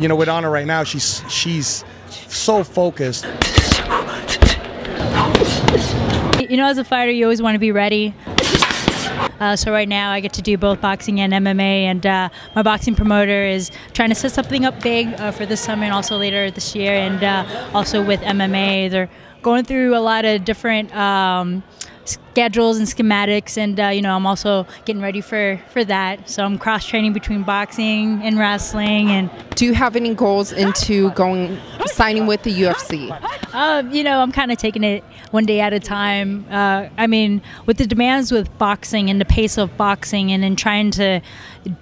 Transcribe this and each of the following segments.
you know, with Honor right now, she's she's so focused. You know, as a fighter, you always want to be ready. Uh, so right now, I get to do both boxing and MMA, and uh, my boxing promoter is trying to set something up big uh, for this summer and also later this year, and uh, also with MMA, they're going through a lot of different. Um, schedules and schematics and uh, you know i'm also getting ready for for that. So i'm cross training between boxing and wrestling and do you have any goals into going signing with the ufc um, you know i'm kind of taking it one day at a time uh, i mean with the demands with boxing and the pace of boxing and then trying to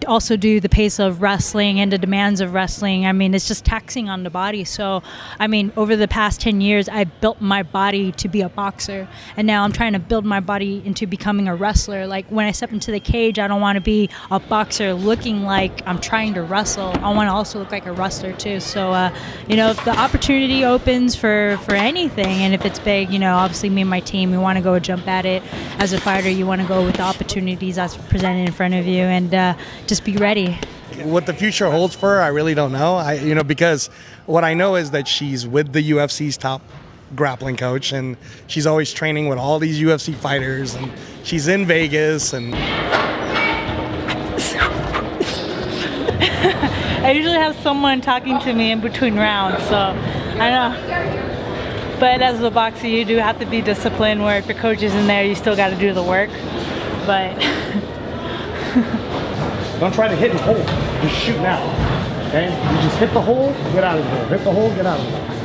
also do the pace of wrestling and the demands of wrestling i mean it's just taxing on the body so i mean over the past 10 years i built my body to be a boxer and now i'm trying to build my body into becoming a wrestler. Like when I step into the cage, I don't want to be a boxer looking like I'm trying to wrestle. I want to also look like a wrestler too. So, uh, you know, if the opportunity opens for for anything, and if it's big, you know, obviously me and my team, we want to go jump at it. As a fighter, you want to go with the opportunities that's presented in front of you, and uh, just be ready what the future holds for her, I really don't know. I, you know, because what I know is that she's with the UFC's top grappling coach, and she's always training with all these UFC fighters, and she's in Vegas and. I usually have someone talking to me in between rounds, so I know. But as a boxer, you do have to be disciplined. Where if your coach is in there, you still got to do the work. But don't try to hit and hold. Just shoot now. Okay? You just hit the hole, get out of the hole. Hit the hole, get out of the hole.